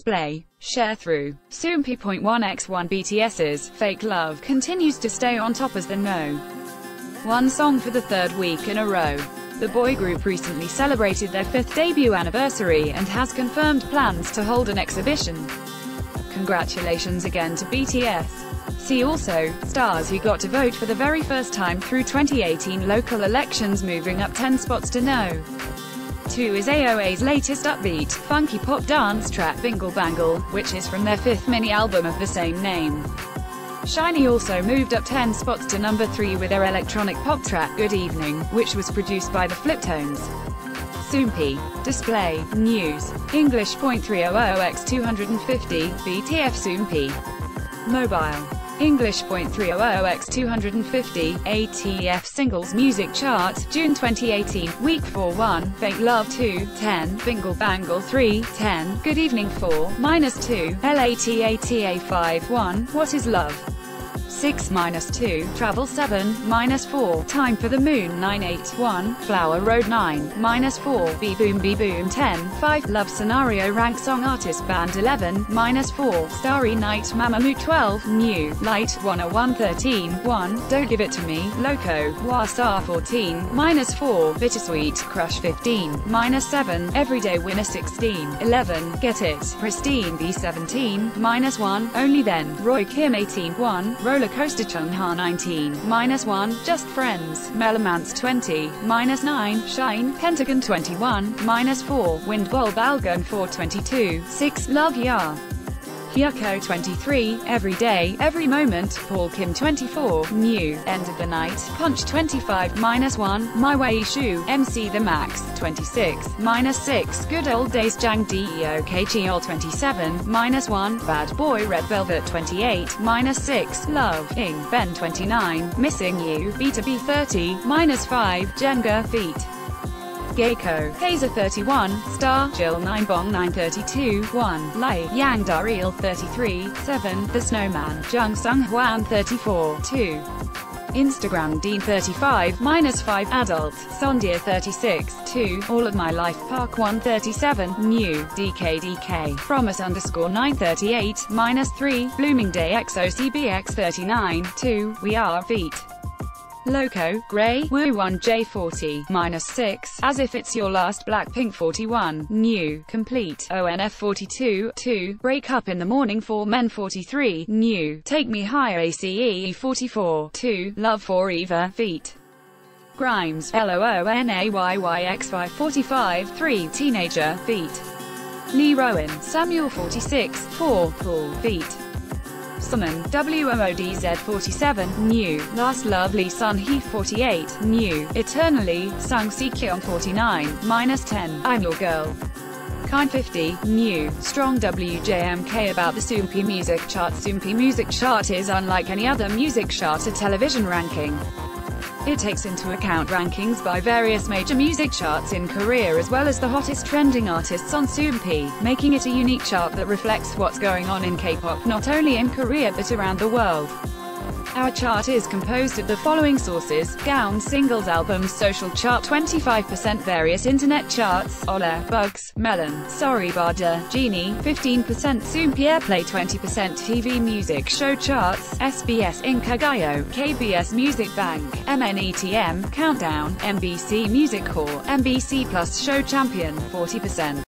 display, share through. Soompi.1x1 BTS's Fake Love continues to stay on top as the no. One song for the third week in a row. The boy group recently celebrated their fifth debut anniversary and has confirmed plans to hold an exhibition. Congratulations again to BTS. See also, stars who got to vote for the very first time through 2018 local elections moving up 10 spots to no. 2 is AOA's latest upbeat, funky pop dance track Bingle Bangle, which is from their fifth mini-album of the same name. SHINee also moved up 10 spots to number 3 with their electronic pop track Good Evening, which was produced by the Fliptones. Soompi. Display. News. English .300x250, BTF Soompi. Mobile. English .300x250, ATF Singles Music Chart, June 2018, Week 4 1, Fake Love 2, 10, Bingle Bangle 3, 10, Good Evening 4, minus 2, LATATA 5 1, What is Love? 6 minus 2, Travel 7, minus 4, Time for the Moon 981, Flower Road 9, minus 4, Be Boom Be Boom 10, 5, Love Scenario Rank Song Artist Band 11, minus 4, Starry Night Mamamoo 12, New, Light 101 13, 1, Don't Give It To Me, Loco, Star 14, minus 4, Bittersweet, Crush 15, minus 7, Everyday Winner 16, 11, Get It, Pristine. B 17, minus 1, Only Then, Roy Kim 18, 1, Roller Coaster Chungha 19, minus 1, Just Friends, Melomance 20, minus 9, Shine, Pentagon 21, minus 4, Windbulb Algun 422, 6, Love Ya. Hyukoh 23, Every Day, Every Moment, Paul Kim 24, New, End of the Night, Punch 25, minus 1, My Way Shu, MC The Max, 26, minus 6, Good Old Days Jang Deok Cheol 27, minus 1, Bad Boy Red Velvet 28, minus 6, Love, Ing, Ben 29, Missing You, Beta B 30, minus 5, Jenga, Feet. Geico, Hazer 31, Star, Jill 9 Bong 932, 1, Lai, Yang Daril 33, 7, The Snowman, Jung Seung Hwan 34, 2. Instagram Dean 35, minus 5, Adult, Sondia 36, 2, All of My Life Park 137, New, DKDK, Promise underscore 938, minus 3, Blooming Day XOCBX 39, 2, We Are Feet. Loco, Grey, Woo 1J40, minus 6, As If It's Your Last Blackpink 41, New, Complete, ONF 42, 2, Break Up in the Morning for Men 43, New, Take Me Higher ACE 44, 2, Love for Eva, Feet. Grimes, LOONAYYX 545, 3, Teenager, Feet. Lee Rowan, Samuel 46, 4, Paul, Feet. Summon, WMODZ 47, New, Last Lovely Sun Heath 48, New, Eternally, Sung Si Kyung 49, minus 10, I'm Your Girl. Kind 50, New, Strong WJMK about the Soompi Music Chart. Soompi Music Chart is unlike any other music chart or television ranking. It takes into account rankings by various major music charts in Korea as well as the hottest trending artists on Soompi, making it a unique chart that reflects what's going on in K-pop not only in Korea but around the world. Our chart is composed of the following sources, Gaon Singles Albums Social Chart 25% Various Internet Charts, Ola, Bugs, Melon, Soribada, Genie, 15% Soompi Airplay 20% TV Music Show Charts, SBS Inkigayo, KBS Music Bank, MNETM, Countdown, MBC Music Core, MBC Plus Show Champion, 40%.